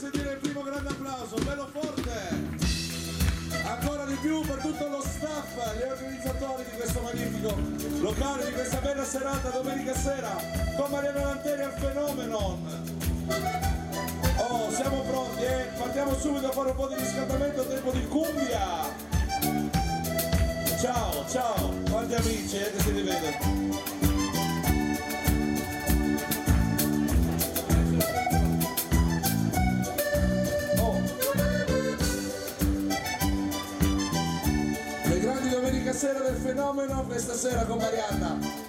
sentire il primo grande applauso, bello forte! Ancora di più per tutto lo staff, gli organizzatori di questo magnifico locale, di questa bella serata domenica sera con Mariano Lanteri al Phenomenon. Oh, siamo pronti, eh? Partiamo subito a fare un po' di riscaldamento, tempo di cumbia! Ciao, ciao, quanti amici eh, che si rivedono? Fenomeno, questa sera con Marianna.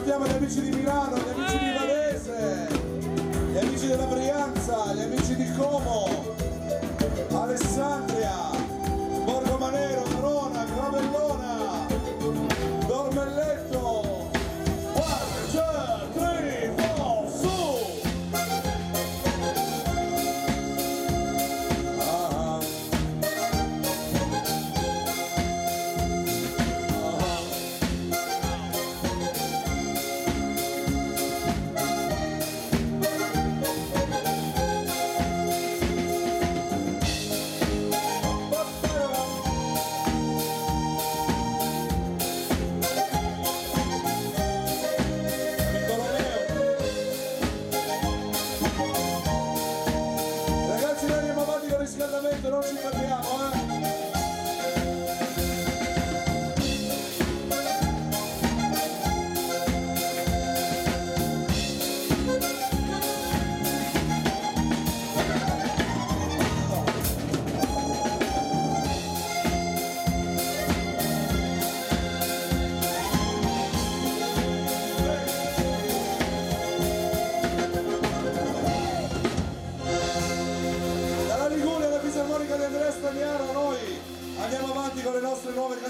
Salutiamo gli amici di Milano, gli amici di Varese, gli amici della Brianza, gli amici di Como, Yeah. Stagliano noi andiamo avanti con le nostre nuove canzoni.